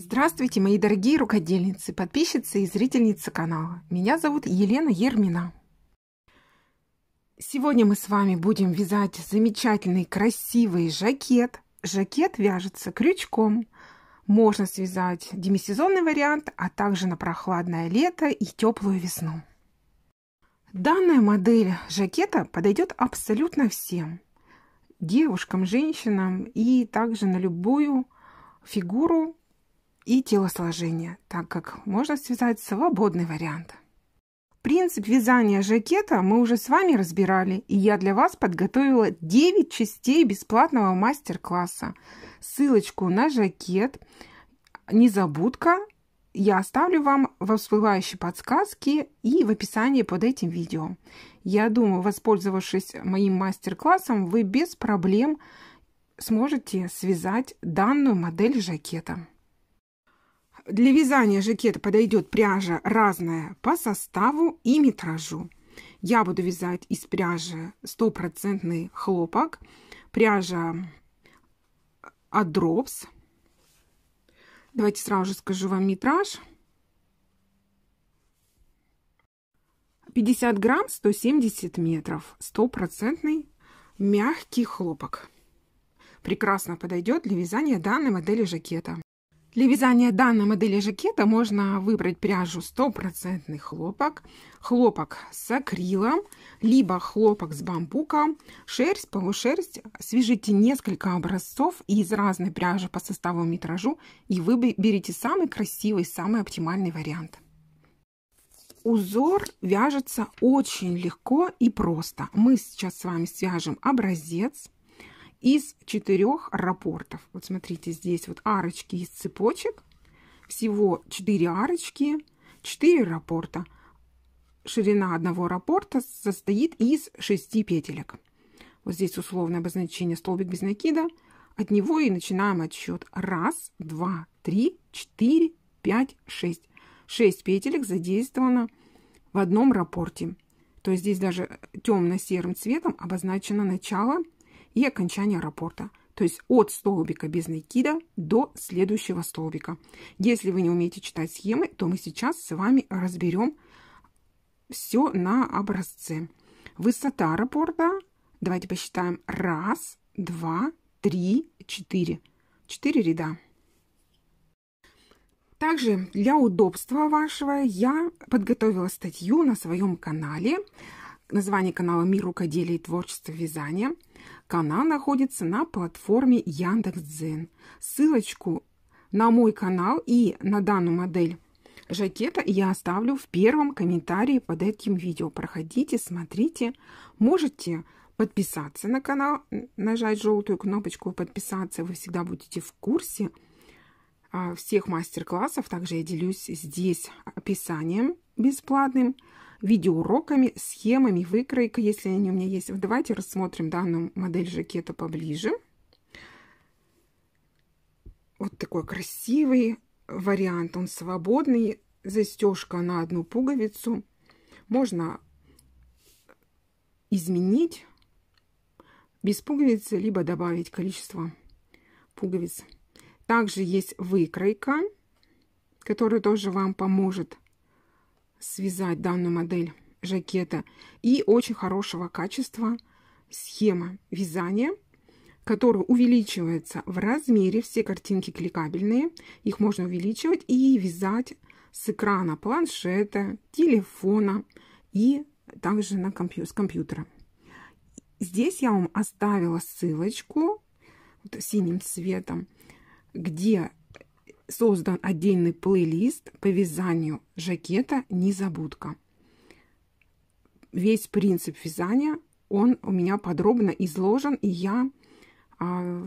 Здравствуйте, мои дорогие рукодельницы, подписчицы и зрительницы канала. Меня зовут Елена Ермина. Сегодня мы с вами будем вязать замечательный красивый жакет. Жакет вяжется крючком. Можно связать демисезонный вариант, а также на прохладное лето и теплую весну. Данная модель жакета подойдет абсолютно всем. Девушкам, женщинам и также на любую фигуру и телосложение, так как можно связать свободный вариант. Принцип вязания жакета мы уже с вами разбирали, и я для вас подготовила 9 частей бесплатного мастер-класса. Ссылочку на жакет, незабудка, я оставлю вам в всплывающей подсказке и в описании под этим видео. Я думаю, воспользовавшись моим мастер-классом, вы без проблем сможете связать данную модель жакета. Для вязания жакета подойдет пряжа разная по составу и метражу. Я буду вязать из пряжи стопроцентный хлопок, пряжа от Drops. Давайте сразу же скажу вам метраж. 50 грамм 170 метров. Стопроцентный мягкий хлопок. Прекрасно подойдет для вязания данной модели жакета. Для вязания данной модели жакета можно выбрать пряжу стопроцентный хлопок, хлопок с акрилом, либо хлопок с бамбуком, шерсть, полушерсть. Свяжите несколько образцов из разной пряжи по составу метражу и выберите самый красивый, самый оптимальный вариант. Узор вяжется очень легко и просто. Мы сейчас с вами свяжем образец из четырех рапортов. Вот смотрите, здесь вот арочки из цепочек. Всего 4 арочки, 4 рапорта. Ширина одного рапорта состоит из 6 петелек. Вот здесь условное обозначение столбик без накида. От него и начинаем отсчет. Раз, два, три, четыре, пять, шесть. Шесть петелек задействовано в одном рапорте. То есть здесь даже темно-серым цветом обозначено начало и окончание рапорта. То есть от столбика без накида до следующего столбика. Если вы не умеете читать схемы, то мы сейчас с вами разберем все на образце. Высота рапорта. Давайте посчитаем. Раз, два, три, четыре. Четыре ряда. Также для удобства вашего я подготовила статью на своем канале. Название канала «Мир рукоделия и творчества вязания». Канал находится на платформе Яндекс.Дзен. Ссылочку на мой канал и на данную модель жакета я оставлю в первом комментарии под этим видео. Проходите, смотрите. Можете подписаться на канал, нажать желтую кнопочку «Подписаться». Вы всегда будете в курсе а, всех мастер-классов. Также я делюсь здесь описанием бесплатным, видеоуроками, схемами, выкройкой, если они у меня есть. Давайте рассмотрим данную модель жакета поближе. Вот такой красивый вариант. Он свободный. Застежка на одну пуговицу. Можно изменить без пуговицы, либо добавить количество пуговиц. Также есть выкройка, которая тоже вам поможет связать данную модель жакета. И очень хорошего качества схема вязания, которая увеличивается в размере. Все картинки кликабельные. Их можно увеличивать и вязать с экрана планшета, телефона и также на компью с компьютера. Здесь я вам оставила ссылочку вот, синим цветом где создан отдельный плейлист по вязанию жакета «Незабудка». Весь принцип вязания, он у меня подробно изложен, и я а,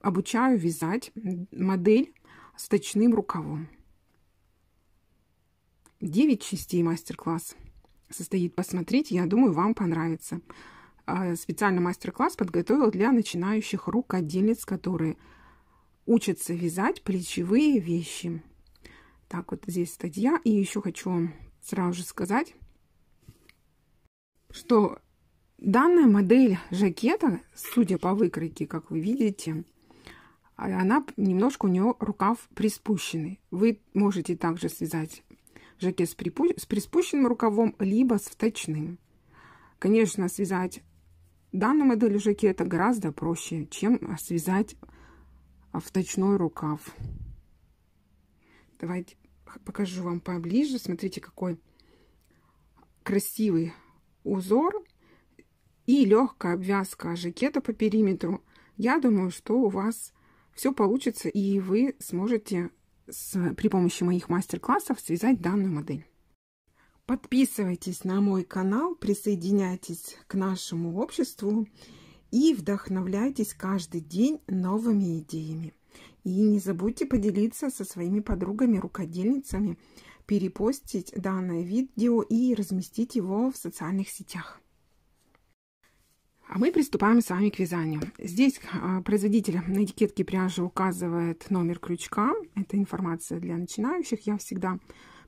обучаю вязать модель с точным рукавом. 9 частей мастер-класс состоит. Посмотрите, я думаю, вам понравится. А, специальный мастер-класс подготовил для начинающих рукодельниц, которые учатся вязать плечевые вещи. Так, вот здесь статья. И еще хочу вам сразу же сказать, что данная модель жакета, судя по выкройке, как вы видите, она немножко у нее рукав приспущенный. Вы можете также связать жакет с, припу... с приспущенным рукавом, либо с вточным. Конечно, связать данную модель жакета гораздо проще, чем связать вточной рукав. Давайте покажу вам поближе. Смотрите, какой красивый узор и легкая обвязка жакета по периметру. Я думаю, что у вас все получится, и вы сможете с, при помощи моих мастер-классов связать данную модель. Подписывайтесь на мой канал, присоединяйтесь к нашему обществу и вдохновляйтесь каждый день новыми идеями. И не забудьте поделиться со своими подругами-рукодельницами, перепостить данное видео и разместить его в социальных сетях. А мы приступаем с вами к вязанию. Здесь а, производитель на этикетке пряжи указывает номер крючка. Это информация для начинающих. Я всегда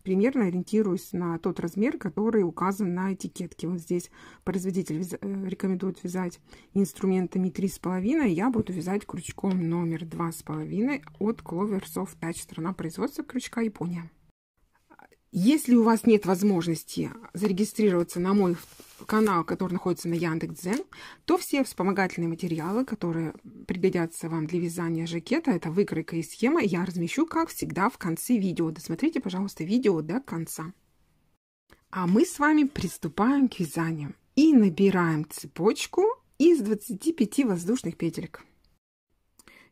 примерно ориентируюсь на тот размер, который указан на этикетке. Вот здесь производитель э, рекомендует вязать инструментами 3,5. Я буду вязать крючком номер 2,5 от Clover Soft Touch. Страна производства крючка Япония. Если у вас нет возможности зарегистрироваться на мой канал, который находится на Яндекс.Дзен, то все вспомогательные материалы, которые пригодятся вам для вязания жакета, это выкройка и схема, я размещу, как всегда, в конце видео. Досмотрите, пожалуйста, видео до конца. А мы с вами приступаем к вязанию и набираем цепочку из 25 воздушных петелек.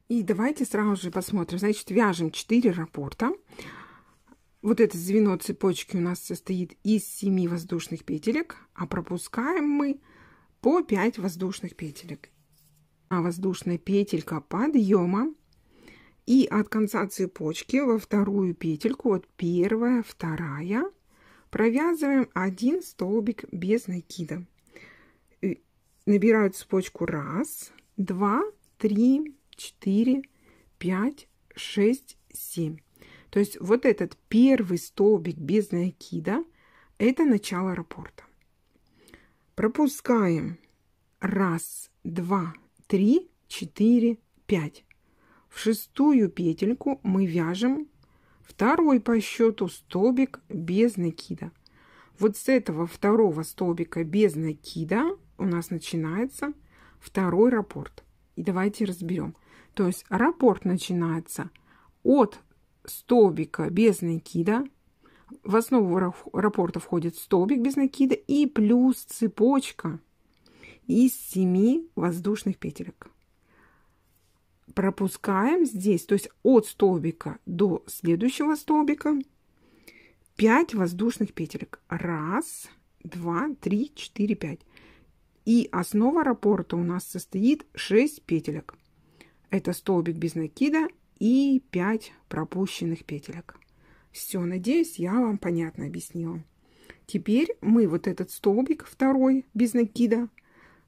И давайте сразу же посмотрим. Значит, вяжем 4 раппорта. Вот это звено цепочки у нас состоит из 7 воздушных петелек, а пропускаем мы по 5 воздушных петелек. А воздушная петелька подъема и от конца цепочки во вторую петельку, вот первая, вторая, провязываем один столбик без накида. Набираю цепочку раз, два, три, четыре, пять, шесть, семь. То есть вот этот первый столбик без накида – это начало раппорта. Пропускаем раз, два, три, четыре, пять. В шестую петельку мы вяжем второй по счету столбик без накида. Вот с этого второго столбика без накида у нас начинается второй раппорт. И давайте разберем. То есть раппорт начинается от столбика без накида. В основу раппорта входит столбик без накида и плюс цепочка из 7 воздушных петелек. Пропускаем здесь, то есть от столбика до следующего столбика 5 воздушных петелек. Раз, два, три, четыре, пять. И основа раппорта у нас состоит 6 петелек. Это столбик без накида и 5 пропущенных петелек. Все, надеюсь, я вам понятно объяснила. Теперь мы вот этот столбик второй без накида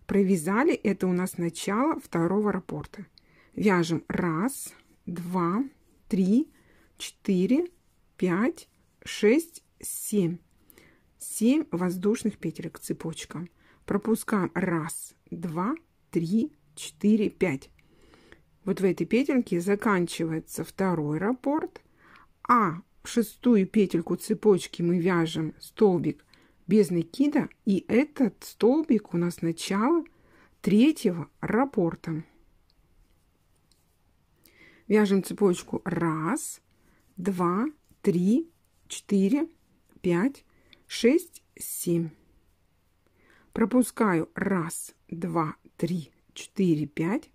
провязали. Это у нас начало второго раппорта. Вяжем раз, два, три, четыре, пять, шесть, семь. Семь воздушных петелек цепочка. Пропускаем раз, два, три, четыре, пять. Вот в этой петельке заканчивается второй раппорт, а в шестую петельку цепочки мы вяжем столбик без накида, и этот столбик у нас начало третьего раппорта. Вяжем цепочку раз, два, три, четыре, пять, шесть, семь. Пропускаю раз, два, три, четыре, пять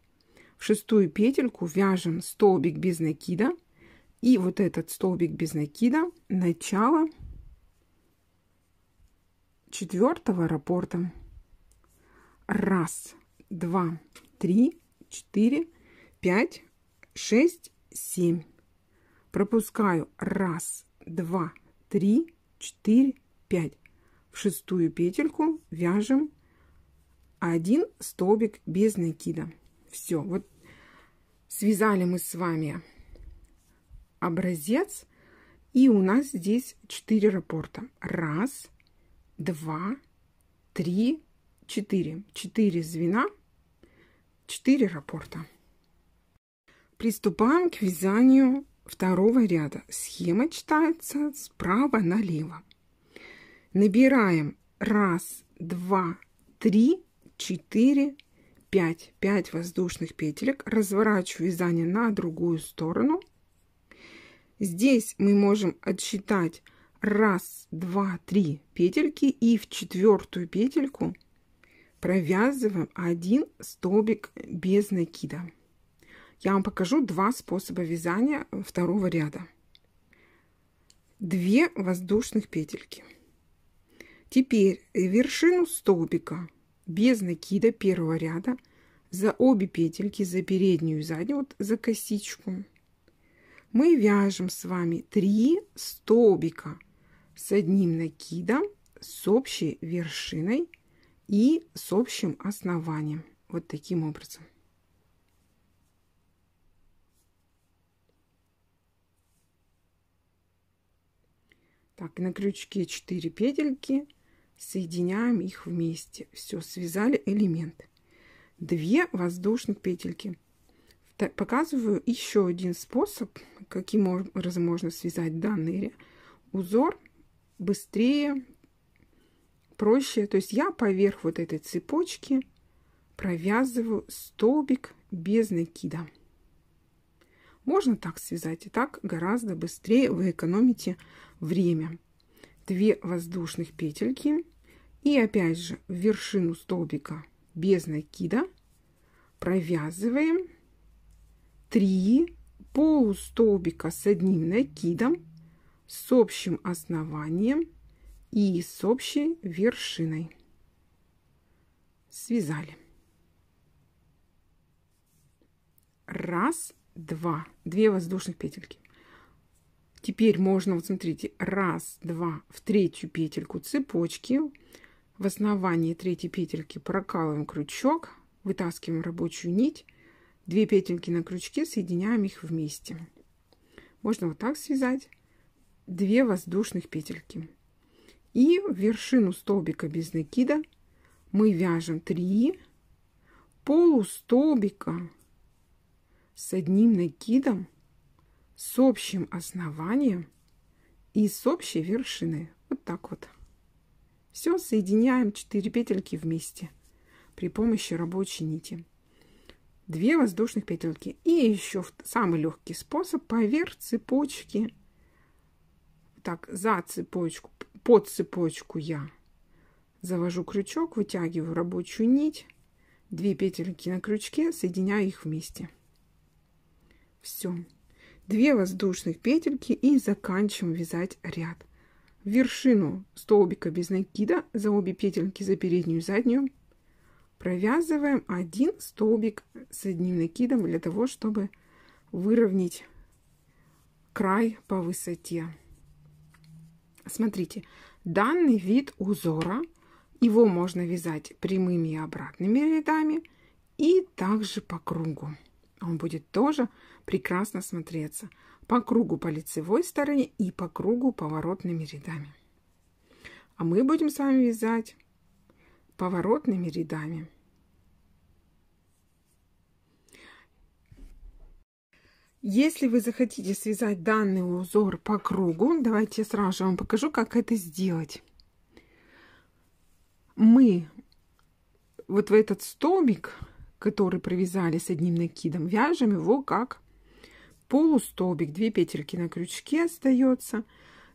шестую петельку вяжем столбик без накида. И вот этот столбик без накида начало четвертого раппорта раз два три четыре пять шесть семь. Пропускаю. Раз два три четыре пять. В шестую петельку вяжем один столбик без накида. Все вот Связали мы с вами образец. И у нас здесь 4 раппорта. Раз, два, три, четыре. Четыре звена, четыре раппорта. Приступаем к вязанию второго ряда. Схема читается справа налево. Набираем раз, два, три, четыре, пять. Пять воздушных петелек. Разворачиваю вязание на другую сторону. Здесь мы можем отсчитать раз, два, три петельки и в четвертую петельку провязываем один столбик без накида. Я вам покажу два способа вязания второго ряда. Две воздушных петельки. Теперь вершину столбика без накида первого ряда за обе петельки, за переднюю и заднюю, вот за косичку, мы вяжем с вами 3 столбика с одним накидом, с общей вершиной и с общим основанием. Вот таким образом. Так, на крючке 4 петельки, соединяем их вместе. Все, связали элемент. 2 воздушных петельки. Показываю еще один способ, каким образом можно связать данный узор быстрее, проще. То есть я поверх вот этой цепочки провязываю столбик без накида. Можно так связать, и так гораздо быстрее вы экономите время. Две воздушных петельки и опять же в вершину столбика без накида провязываем 3 полустолбика с одним накидом с общим основанием и с общей вершиной. Связали. Раз, два, две воздушных петельки. Теперь можно, вот смотрите, раз, два, в третью петельку цепочки. В основании третьей петельки прокалываем крючок, вытаскиваем рабочую нить, две петельки на крючке, соединяем их вместе. Можно вот так связать. Две воздушных петельки. И в вершину столбика без накида мы вяжем 3 полустолбика с одним накидом, с общим основанием и с общей вершиной. Вот так вот. Все соединяем 4 петельки вместе при помощи рабочей нити. 2 воздушных петельки. И еще самый легкий способ поверх цепочки. Так, за цепочку под цепочку я завожу крючок, вытягиваю рабочую нить, две петельки на крючке, соединяю их вместе. Все. Две воздушных петельки и заканчиваем вязать ряд. Вершину столбика без накида за обе петельки за переднюю и заднюю провязываем один столбик с одним накидом для того, чтобы выровнять край по высоте. Смотрите, данный вид узора, его можно вязать прямыми и обратными рядами и также по кругу. Он будет тоже прекрасно смотреться по кругу по лицевой стороне и по кругу поворотными рядами. А мы будем с вами вязать поворотными рядами. Если вы захотите связать данный узор по кругу, давайте я сразу же вам покажу, как это сделать. Мы вот в этот столбик, который провязали с одним накидом, вяжем его как полустолбик. Две петельки на крючке остается.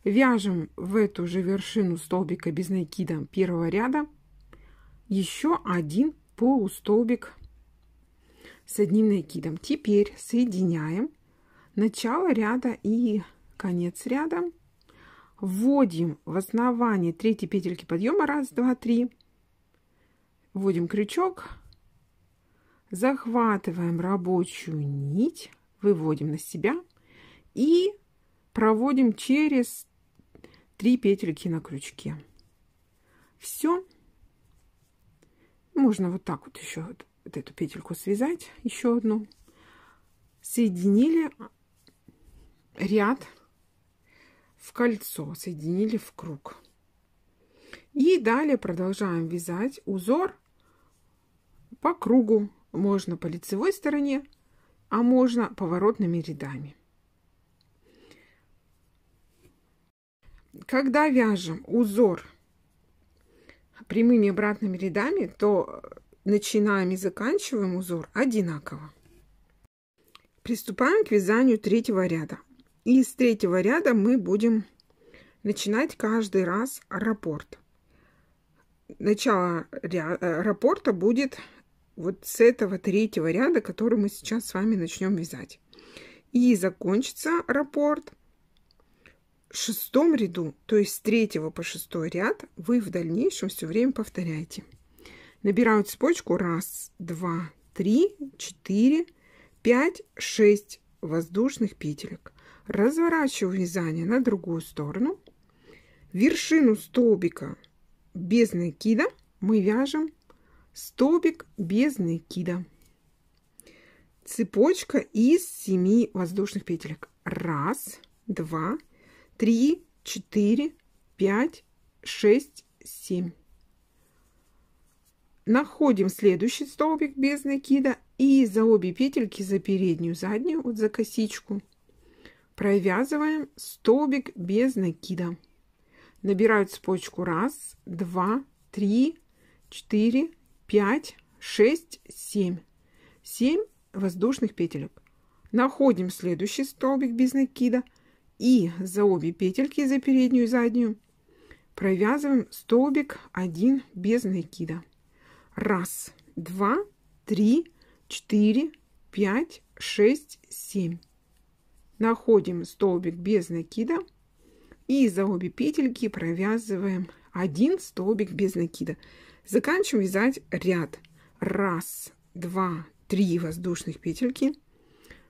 Вяжем в эту же вершину столбика без накида первого ряда еще один полустолбик с одним накидом. Теперь соединяем начало ряда и конец ряда. Вводим в основание третьей петельки подъема. Раз, два, три. Вводим крючок. Захватываем рабочую нить. Выводим на себя. И проводим через три петельки на крючке. Все. Можно вот так вот еще вот, вот эту петельку связать. Еще одну. Соединили ряд в кольцо, соединили в круг. И далее продолжаем вязать узор по кругу. Можно по лицевой стороне а можно поворотными рядами. Когда вяжем узор прямыми обратными рядами, то начинаем и заканчиваем узор одинаково. Приступаем к вязанию третьего ряда. И с третьего ряда мы будем начинать каждый раз раппорт. Начало э, раппорта будет вот с этого третьего ряда, который мы сейчас с вами начнем вязать. И закончится раппорт в шестом ряду, то есть с третьего по шестой ряд, вы в дальнейшем все время повторяете. Набираю цепочку раз, два, три, четыре, пять, шесть воздушных петелек. Разворачиваю вязание на другую сторону. Вершину столбика без накида мы вяжем столбик без накида. Цепочка из 7 воздушных петелек. Раз, два, три, четыре, пять, шесть, семь. Находим следующий столбик без накида и за обе петельки, за переднюю, заднюю, вот за косичку, провязываем столбик без накида. Набираю цепочку раз, два, три, четыре, пять, шесть, семь. Семь воздушных петелек. Находим следующий столбик без накида и за обе петельки, за переднюю и заднюю, провязываем столбик один без накида. Раз, два, три, четыре, пять, шесть, семь. Находим столбик без накида и за обе петельки провязываем один столбик без накида. Заканчиваем вязать ряд. Раз, два, три воздушных петельки.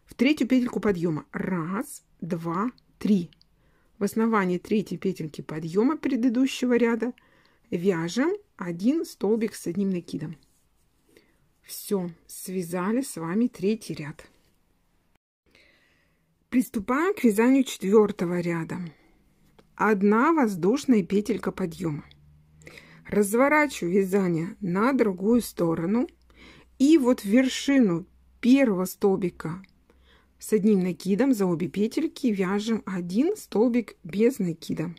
В третью петельку подъема. Раз, два, три. В основании третьей петельки подъема предыдущего ряда вяжем один столбик с одним накидом. Все, связали с вами третий ряд. Приступаем к вязанию четвертого ряда. Одна воздушная петелька подъема разворачиваю вязание на другую сторону. И вот вершину первого столбика с одним накидом за обе петельки вяжем один столбик без накида.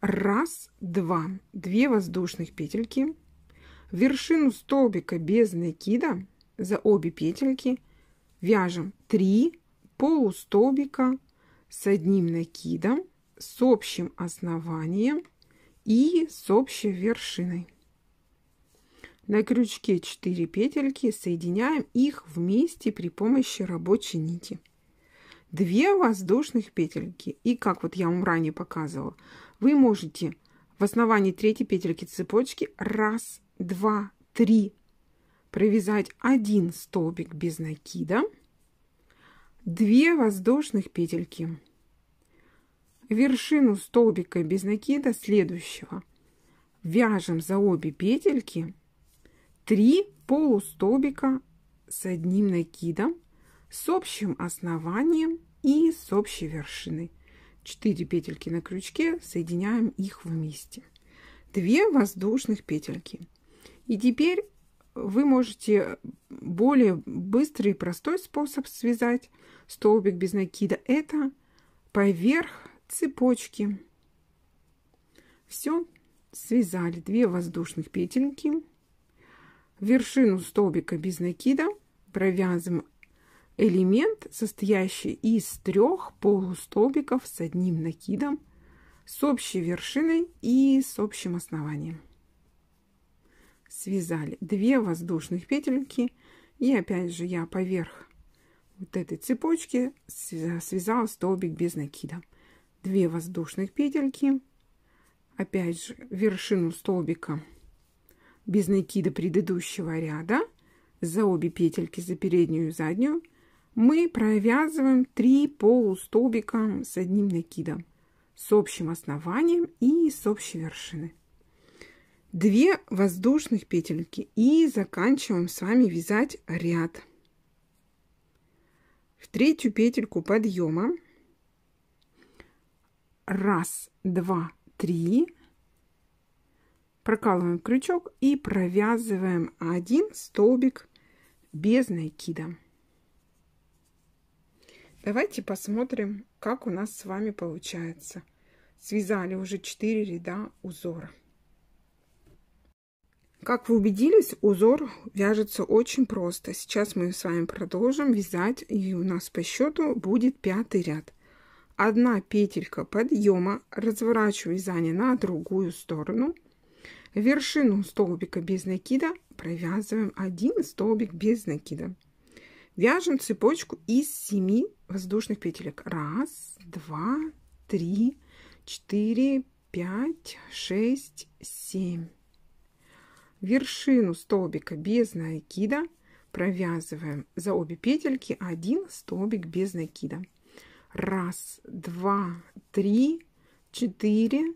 Раз два. Две воздушных петельки. Вершину столбика без накида за обе петельки вяжем 3 полустолбика с одним накидом с общим основанием и с общей вершиной. На крючке 4 петельки соединяем их вместе при помощи рабочей нити. Две воздушных петельки. И как вот я вам ранее показывала, вы можете в основании третьей петельки цепочки раз, два, три провязать один столбик без накида, две воздушных петельки вершину столбика без накида следующего. Вяжем за обе петельки 3 полустолбика с одним накидом с общим основанием и с общей вершиной. 4 петельки на крючке, соединяем их вместе. 2 воздушных петельки. И теперь вы можете более быстрый и простой способ связать столбик без накида. Это поверх цепочки. Все, связали две воздушных петельки. Вершину столбика без накида провязываем элемент, состоящий из трех полустолбиков с одним накидом, с общей вершиной и с общим основанием. Связали две воздушных петельки и опять же я поверх вот этой цепочки связала столбик без накида. 2 воздушных петельки, опять же вершину столбика без накида предыдущего ряда, за обе петельки, за переднюю и заднюю, мы провязываем 3 полустолбика с одним накидом, с общим основанием и с общей вершины. 2 воздушных петельки и заканчиваем с вами вязать ряд. В третью петельку подъема раз, два, три. Прокалываем крючок и провязываем один столбик без накида. Давайте посмотрим, как у нас с вами получается. Связали уже 4 ряда узора. Как вы убедились, узор вяжется очень просто. Сейчас мы с вами продолжим вязать, и у нас по счету будет пятый ряд. Одна петелька подъема, разворачиваю вязание на другую сторону. Вершину столбика без накида провязываем один столбик без накида. Вяжем цепочку из 7 воздушных петелек. Раз, два, три, четыре, пять, шесть, семь. Вершину столбика без накида провязываем за обе петельки один столбик без накида. Раз, два, три, четыре,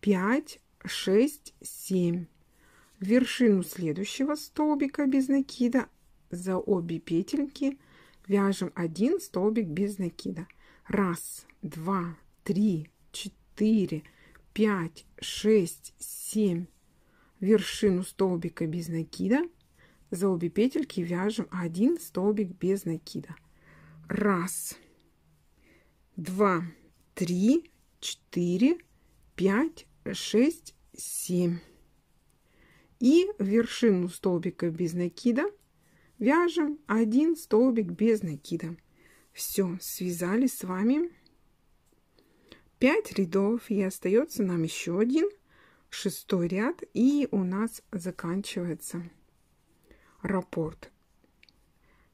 пять, шесть, семь. Вершину следующего столбика без накида за обе петельки вяжем один столбик без накида. Раз, два, три, четыре, пять, шесть, семь. Вершину столбика без накида. За обе петельки вяжем один столбик без накида. Раз, два, три, четыре, пять, шесть, семь. И вершину столбика без накида вяжем один столбик без накида. Все, связали с вами 5 рядов и остается нам еще один шестой ряд и у нас заканчивается раппорт.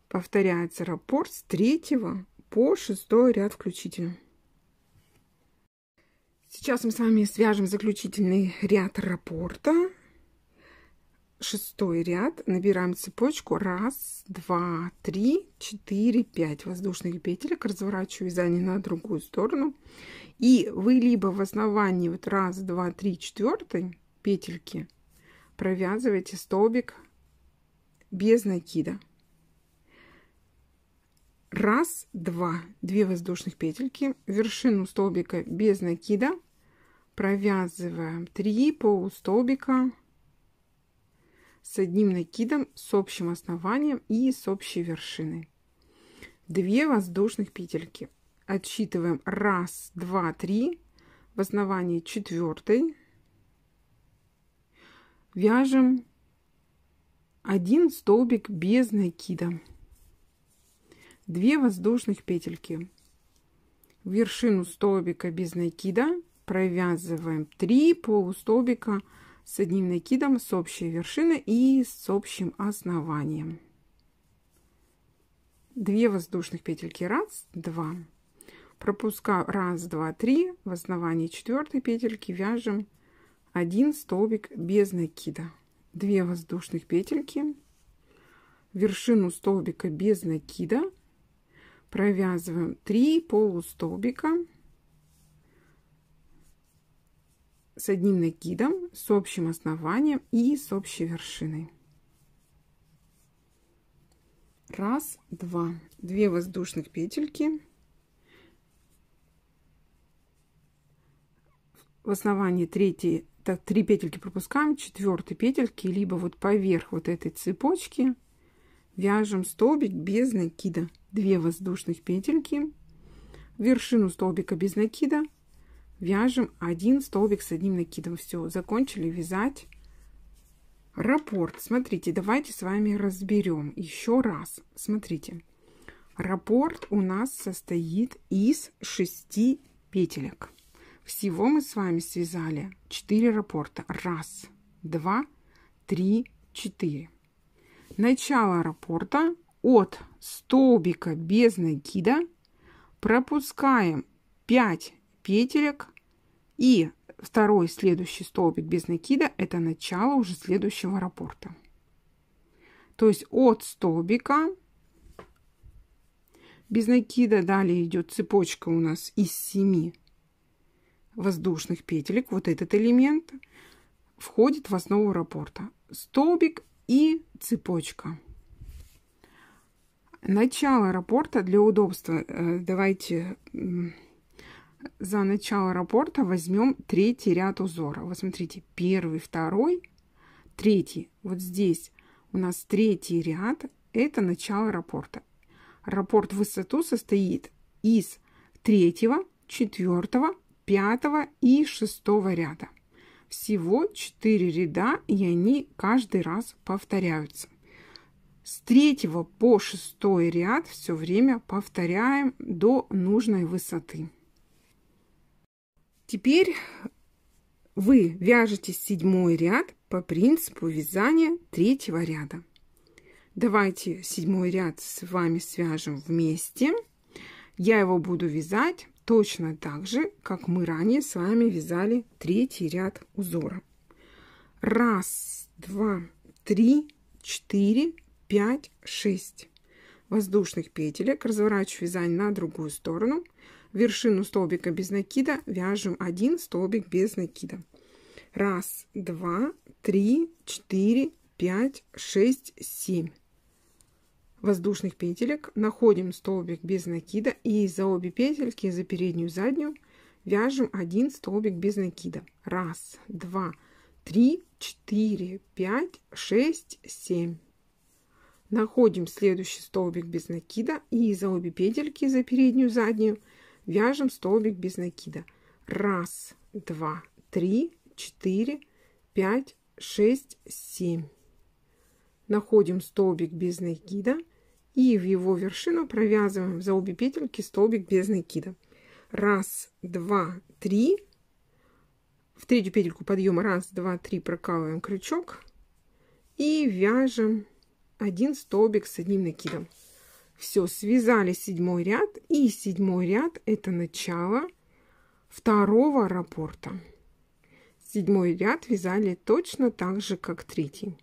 Повторяется раппорт с третьего по шестой ряд включительно. Сейчас мы с вами свяжем заключительный ряд раппорта шестой ряд. Набираем цепочку. Раз два три четыре пять. Воздушных петелек разворачиваю вязание на другую сторону. И вы либо в основании вот раз два три четвертой петельки провязываете столбик без накида раз два две воздушных петельки вершину столбика без накида провязываем 3 полустолбика с одним накидом с общим основанием и с общей вершиной. Две воздушных петельки. Отсчитываем раз, два, три. В основании четвертой вяжем один столбик без накида. Две воздушных петельки. вершину столбика без накида провязываем 3 полустолбика с одним накидом с общей вершины и с общим основанием. Две воздушных петельки. Раз, два. Пропускаю раз, два, три. В основании четвертой петельки вяжем один столбик без накида. Две воздушных петельки. Вершину столбика без накида. Провязываем 3 полустолбика с одним накидом, с общим основанием и с общей вершиной. Раз, два, две воздушных петельки. В основании третьей, так, три петельки пропускаем, четвертой петельки, либо вот поверх вот этой цепочки вяжем столбик без накида. Две воздушных петельки, вершину столбика без накида, вяжем один столбик с одним накидом. Все, закончили вязать раппорт. Смотрите, давайте с вами разберем еще раз. Смотрите, раппорт у нас состоит из шести петелек. Всего мы с вами связали 4 раппорта. Раз, два, три, четыре. Начало раппорта от столбика без накида пропускаем 5 петелек и второй следующий столбик без накида это начало уже следующего раппорта. То есть от столбика без накида далее идет цепочка у нас из 7 воздушных петелек. Вот этот элемент входит в основу раппорта. Столбик и цепочка. Начало раппорта для удобства. Э, давайте за начало раппорта возьмем третий ряд узора. Вот смотрите, первый, второй, третий. Вот здесь у нас третий ряд. Это начало раппорта. Раппорт в высоту состоит из третьего, четвертого, пятого и шестого ряда. Всего 4 ряда, и они каждый раз повторяются. С третьего по шестой ряд все время повторяем до нужной высоты. Теперь вы вяжете седьмой ряд по принципу вязания третьего ряда. Давайте седьмой ряд с вами свяжем вместе. Я его буду вязать точно так же, как мы ранее с вами вязали третий ряд узора. Раз, два, три, четыре, пять, шесть воздушных петелек. Разворачиваю вязание на другую сторону. Вершину столбика без накида вяжем один столбик без накида. Раз, два, три, четыре, пять, шесть, семь воздушных петелек, находим столбик без накида и за обе петельки, за переднюю и заднюю, вяжем один столбик без накида. Раз, два, три, четыре, пять, шесть, семь. Находим следующий столбик без накида и за обе петельки, за переднюю и заднюю, вяжем столбик без накида. Раз, два, три, четыре, пять, шесть, семь находим столбик без накида и в его вершину провязываем за обе петельки столбик без накида. Раз, два, три. В третью петельку подъема раз, два, три прокалываем крючок и вяжем один столбик с одним накидом. Все, связали седьмой ряд. И седьмой ряд это начало второго раппорта. Седьмой ряд вязали точно так же, как третий.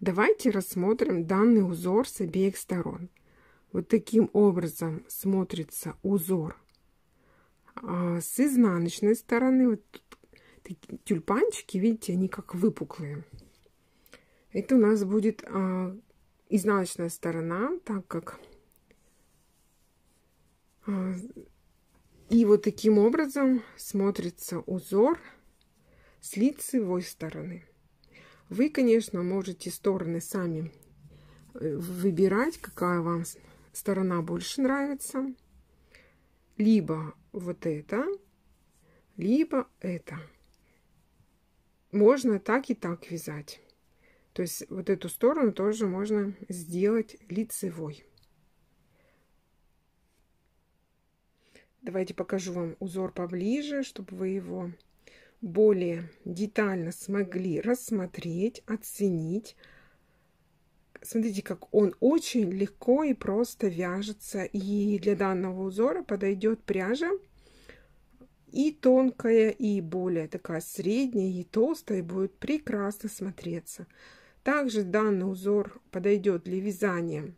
Давайте рассмотрим данный узор с обеих сторон. Вот таким образом смотрится узор а, с изнаночной стороны. Вот тюльпанчики, видите, они как выпуклые. Это у нас будет а, изнаночная сторона, так как а, и вот таким образом смотрится узор с лицевой стороны. Вы, конечно, можете стороны сами э, выбирать, какая вам сторона больше нравится. Либо вот это, либо это. Можно так и так вязать. То есть вот эту сторону тоже можно сделать лицевой. Давайте покажу вам узор поближе, чтобы вы его более детально смогли рассмотреть, оценить. Смотрите, как он очень легко и просто вяжется. И для данного узора подойдет пряжа и тонкая, и более такая средняя, и толстая, и будет прекрасно смотреться. Также данный узор подойдет для вязания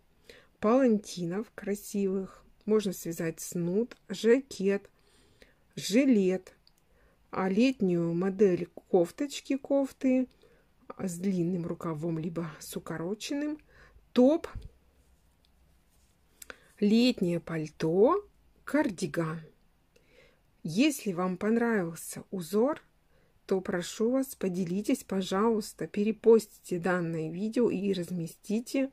палантинов красивых. Можно связать снуд, жакет, жилет, а летнюю модель кофточки кофты с длинным рукавом, либо с укороченным, топ, летнее пальто, кардиган. Если вам понравился узор, то прошу вас, поделитесь, пожалуйста, перепостите данное видео и разместите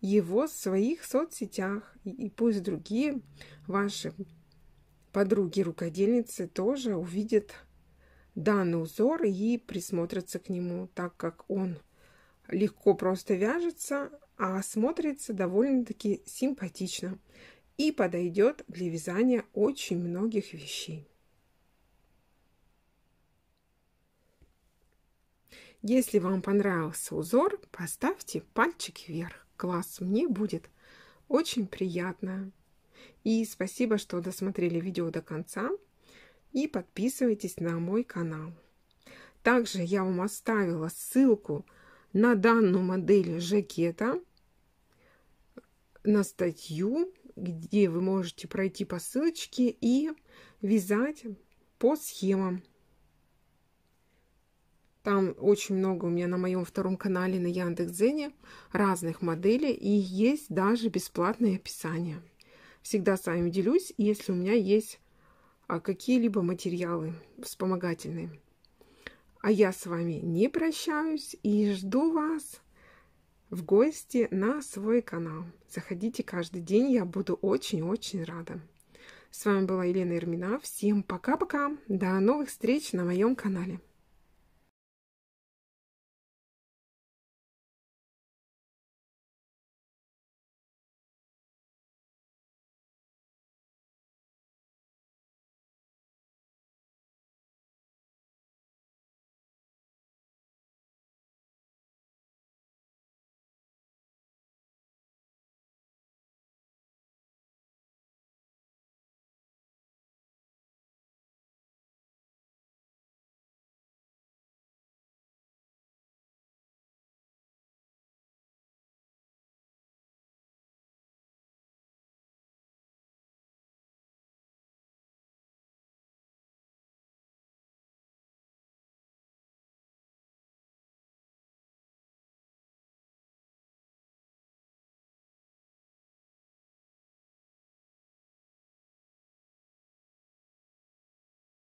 его в своих соцсетях. И пусть другие ваши подруги-рукодельницы тоже увидят данный узор и присмотрятся к нему, так как он легко просто вяжется, а смотрится довольно-таки симпатично и подойдет для вязания очень многих вещей. Если вам понравился узор, поставьте пальчик вверх. Класс, мне будет очень приятно. И спасибо, что досмотрели видео до конца и подписывайтесь на мой канал. Также я вам оставила ссылку на данную модель жакета, на статью, где вы можете пройти по ссылочке и вязать по схемам. Там очень много у меня на моем втором канале на Яндекс.Дзене разных моделей и есть даже бесплатное описание. Всегда с вами делюсь, если у меня есть какие-либо материалы вспомогательные. А я с вами не прощаюсь и жду вас в гости на свой канал. Заходите каждый день, я буду очень-очень рада. С вами была Елена Ирмина. Всем пока-пока. До новых встреч на моем канале.